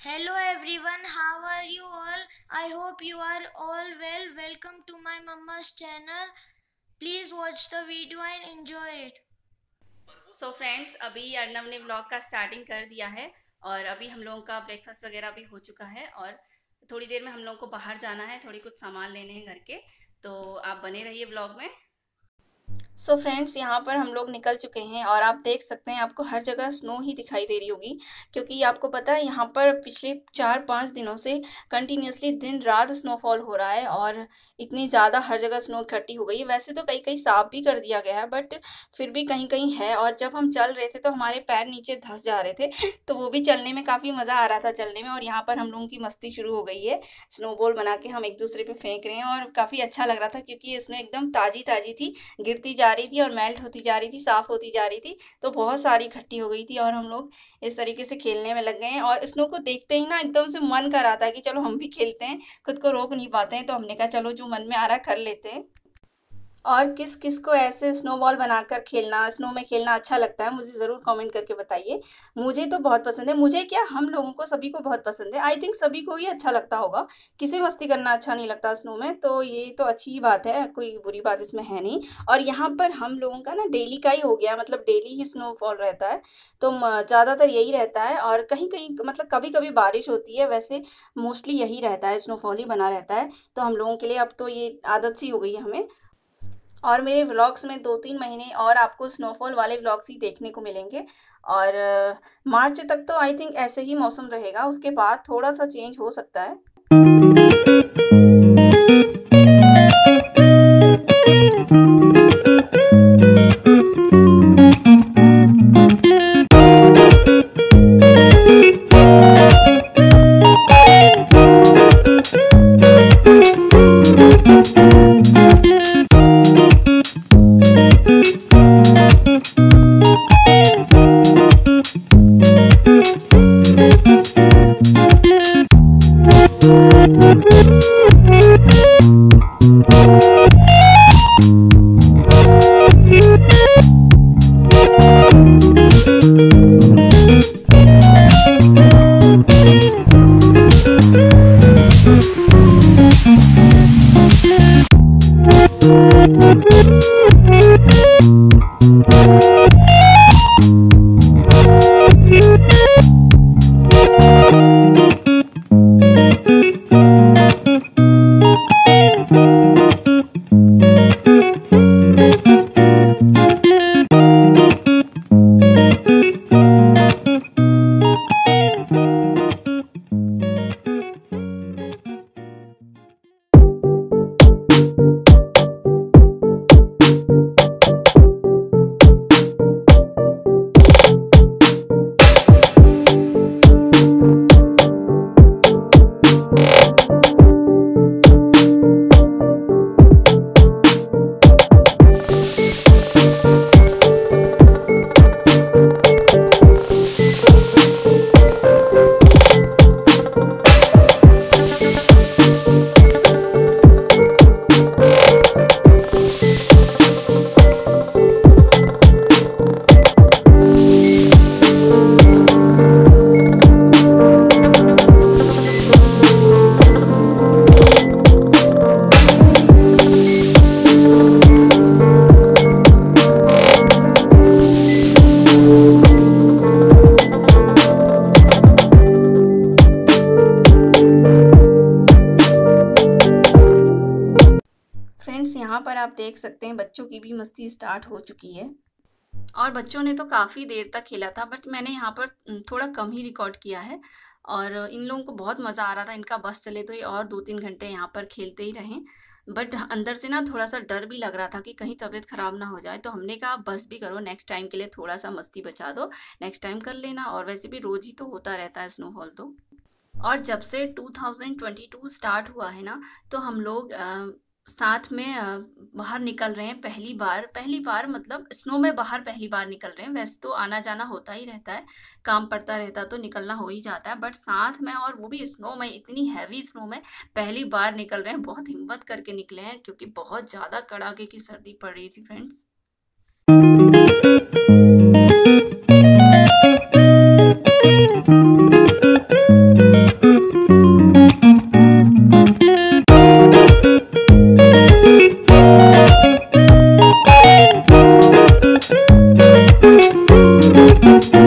Hello everyone how are you all I hope you are all well welcome to my mumma's channel please watch the video and enjoy it so friends अभी अर्नम ने blog का starting कर दिया है और अभी हम लोगों का ब्रेकफास्ट वगैरह भी हो चुका है और थोड़ी देर में हम लोगों को बाहर जाना है, थोड़ी कुछ सामान लेने हैं घर के। तो आप बने रहिए ब्लॉग में। सो फ्रेंड्स यहाँ पर हम लोग निकल चुके हैं और आप देख सकते हैं आपको हर जगह स्नो ही दिखाई दे रही होगी, क्योंकि आपको पता है यहाँ पर पिछले चार पाँच दिनों से कंटिन्यूसली दिन रात स्नोफॉल हो रहा है और इतनी ज़्यादा हर जगह स्नो इकट्ठी हो गई है। वैसे तो कहीं कहीं साफ़ भी कर दिया गया है बट फिर भी कहीं कहीं है और जब हम चल रहे थे तो हमारे पैर नीचे धस जा रहे थे तो वो भी चलने में काफ़ी मज़ा आ रहा था चलने में और यहाँ पर हम लोगों की मस्ती शुरू हो गई है। स्नोबॉल बना के हम एक दूसरे पर फेंक रहे हैं और काफ़ी अच्छा लग रहा था क्योंकि स्नो एकदम ताज़ी ताज़ी थी, गिरती जा रही थी और मेल्ट होती जा रही थी, साफ़ होती जा रही थी तो बहुत सारी इकट्ठी हो गई थी और हम लोग इस तरीके से खेलने में लग गए हैं। और स्नो को देखते ही ना एकदम से मन कर रहा था कि चलो हम भी खेलते हैं, खुद को रोक नहीं पाते हैं तो हमने कहा चलो जो मन में आ रहा कर लेते हैं। और किस किस को ऐसे स्नोबॉल बनाकर खेलना स्नो में खेलना अच्छा लगता है, मुझे ज़रूर कमेंट करके बताइए। मुझे तो बहुत पसंद है। मुझे क्या हम लोगों को सभी को बहुत पसंद है। आई थिंक सभी को ही अच्छा लगता होगा। किसी मस्ती करना अच्छा नहीं लगता स्नो में तो ये तो अच्छी ही बात है। कोई बुरी बात इसमें है नहीं। और यहाँ पर हम लोगों का ना डेली का ही हो गया। मतलब डेली ही स्नोफॉल रहता है। तो ज़्यादातर यही रहता है। और कहीं कहीं मतलब कभी कभी बारिश होती है, वैसे मोस्टली यही रहता है। स्नोफॉल ही बना रहता है। तो हम लोगों के लिए अब तो ये आदत सी हो गई है हमें। और मेरे व्लॉग्स में दो तीन महीने और आपको स्नोफॉल वाले व्लॉग्स ही देखने को मिलेंगे। और, मार्च तक तो आई थिंक ऐसे ही मौसम रहेगा, उसके बाद थोड़ा सा चेंज हो सकता है। आप देख सकते हैं, बच्चों की भी मस्ती स्टार्ट हो चुकी है। और बच्चों ने तो काफ़ी देर तक खेला था बट मैंने यहाँ पर थोड़ा कम ही रिकॉर्ड किया है। और इन लोगों को बहुत मज़ा आ रहा था, इनका बस चले तो ये और दो तीन घंटे यहाँ पर खेलते ही रहें। बट अंदर से ना थोड़ा सा डर भी लग रहा था कि कहीं तबीयत ख़राब ना हो जाए तो हमने कहा, बस भी करो नेक्स्ट टाइम के लिए थोड़ा सा मस्ती बचा दो नेक्स्ट टाइम कर लेना। और वैसे भी रोज़ ही तो होता रहता है स्नोफॉल तो। और जब से 2022 स्टार्ट हुआ है ना तो हम लोग साथ में बाहर निकल रहे हैं पहली बार। पहली बार मतलब स्नो में बाहर पहली बार निकल रहे हैं। वैसे तो आना जाना होता ही रहता है, काम पड़ता रहता तो निकलना हो ही जाता है। बट साथ में और वो भी स्नो में, इतनी हैवी स्नो में पहली बार निकल रहे हैं। बहुत हिम्मत करके निकले हैं क्योंकि बहुत ज़्यादा कड़ाके की सर्दी पड़ रही थी, फ्रेंड्स। thank you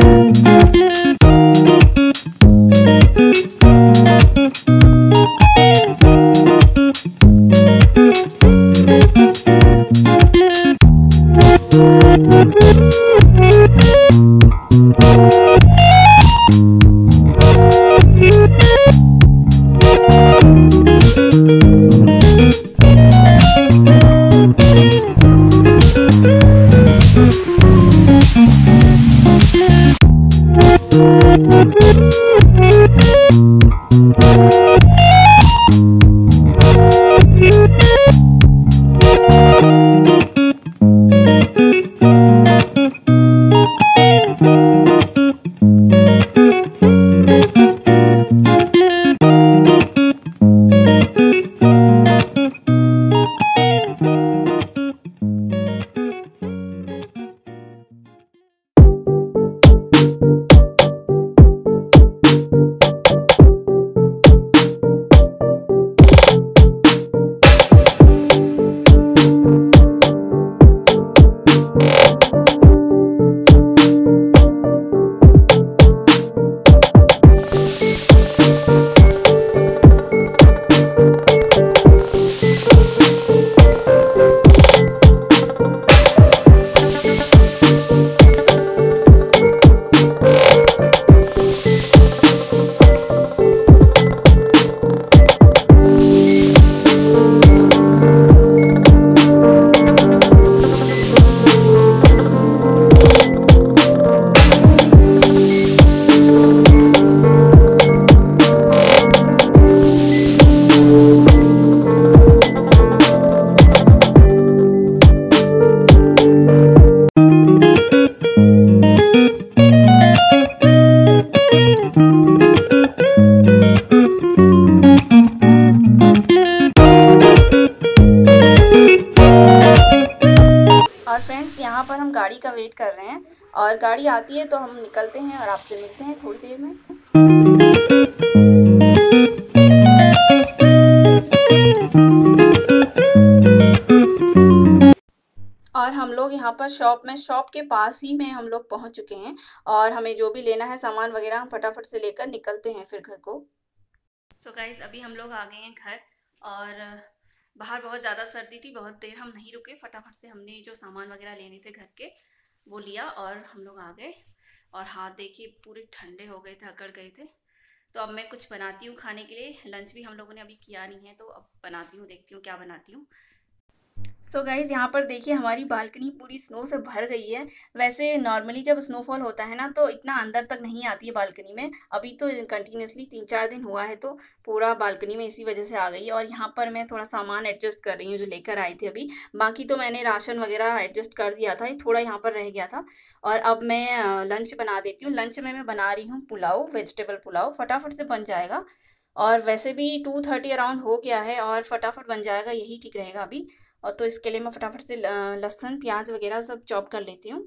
फ्रेंड्स यहाँ पर हम गाड़ी का वेट कर रहे हैं। और गाड़ी आती है तो हम निकलते हैं और आपसे मिलते हैं थोड़ी देर में। और हम लोग यहाँ पर शॉप में शॉप के पास ही में हम लोग पहुँच चुके हैं। और हमें जो भी लेना है सामान वगैरह हम फटाफट से लेकर निकलते हैं फिर घर को। सो so गाइज़ अभी हम लोग आ गए हैं घर और बाहर बहुत ज़्यादा सर्दी थी, बहुत देर हम नहीं रुके, फटाफट से हमने जो सामान वगैरह लेने थे घर के, वो लिया और हम लोग आ गए। और हाथ देखिए, पूरे ठंडे हो गए थे, अकड़ गए थे। तो अब मैं कुछ बनाती हूँ खाने के लिए। लंच भी हम लोगों ने अभी किया नहीं है तो अब बनाती हूँ, देखती हूँ क्या बनाती हूँ। सो गाइज़ यहाँ पर देखिए हमारी बालकनी पूरी स्नो से भर गई है। वैसे नॉर्मली जब स्नोफॉल होता है ना तो इतना अंदर तक नहीं आती है बालकनी में। अभी तो कंटिन्यूसली तीन चार दिन हुआ है तो पूरा बालकनी में इसी वजह से आ गई है। और यहाँ पर मैं थोड़ा सामान एडजस्ट कर रही हूँ जो लेकर आई थी अभी। बाकी तो मैंने राशन वगैरह एडजस्ट कर दिया था थोड़ा यहाँ पर रह गया था। और अब मैं लंच बना देती हूँ। लंच में मैं बना रही हूँ पुलाव वेजिटेबल पुलाव। फटाफट से बन जाएगा। और वैसे भी टू थर्टी अराउंड हो गया है और फटाफट बन जाएगा, यही ठीक रहेगा अभी। और तो इसके लिए मैं फटाफट से लहसुन, प्याज वगैरह सब चॉप कर लेती हूँ।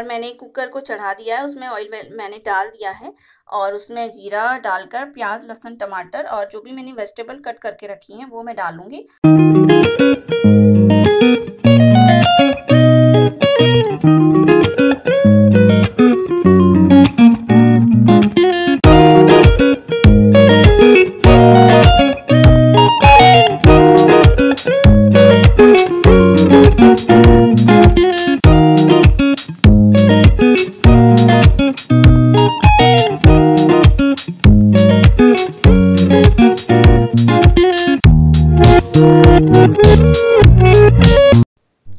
और मैंने कुकर को चढ़ा दिया है, उसमें ऑयल मैंने डाल दिया है और उसमें जीरा डालकर प्याज, लहसुन, टमाटर और जो भी मैंने वेजिटेबल कट करके रखी हैं, वो मैं डालूँगी।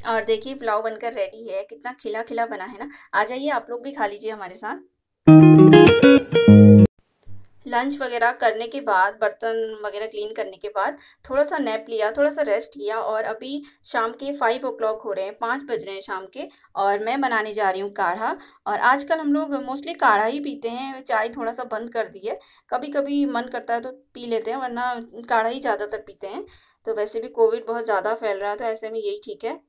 और देखिए, पुलाव बनकर रेडी है। कितना खिला खिला बना है ना। आ जाइए, आप लोग भी खा लीजिए हमारे साथ। लंच वगैरह करने के बाद, बर्तन वगैरह क्लीन करने के बाद थोड़ा सा नैप लिया थोड़ा सा रेस्ट किया और अभी शाम के फाइव ओ क्लॉक हो रहे हैं, पाँच बज रहे हैं शाम के और मैं बनाने जा रही हूँ काढ़ा और आजकल हम लोग मोस्टली काढ़ा ही पीते हैं, चाय थोड़ा सा बंद कर दी है। कभी कभी मन करता है तो पी लेते हैं, वरना काढ़ा ही ज़्यादातर पीते हैं। तो वैसे भी कोविड बहुत ज़्यादा फैल रहा है तो ऐसे में यही ठीक है?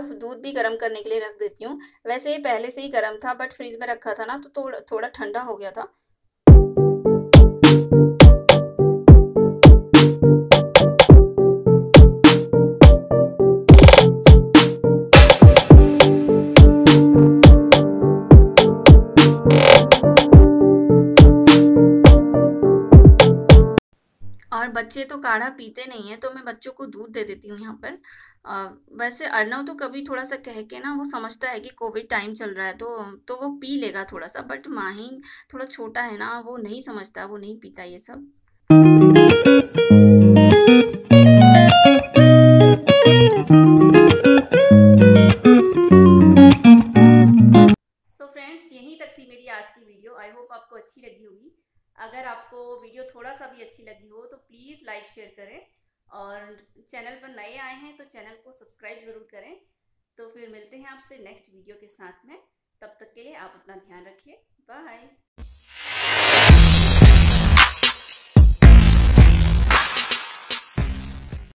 तरफ़ दूध भी गर्म करने के लिए रख देती हूँ। वैसे ये पहले से ही गर्म था बट फ्रिज में रखा था ना तो थोड़ा थोड़ा ठंडा हो गया था। काढ़ा पीते नहीं है तो मैं बच्चों को दूध दे देती हूँ यहाँ पर। आ, वैसे अर्नव तो कभी थोड़ा सा कह के ना वो समझता है कि कोविड टाइम चल रहा है तो तो वो पी लेगा थोड़ा सा बट माही थोड़ा छोटा है ना वो नहीं समझता वो नहीं पीता ये सब। सो फ्रेंड्स यहीं तक थी मेरी आज की वीडियो। आई होप आपको अच्छी लगी होगी। अगर आपको वीडियो थोड़ा सा भी अच्छी लगी हो तो प्लीज़ लाइक, शेयर करें। और चैनल पर नए आए हैं तो चैनल को सब्सक्राइब ज़रूर करें। तो फिर मिलते हैं आपसे नेक्स्ट वीडियो के साथ में। तब तक के लिए आप अपना ध्यान रखिए। बाय।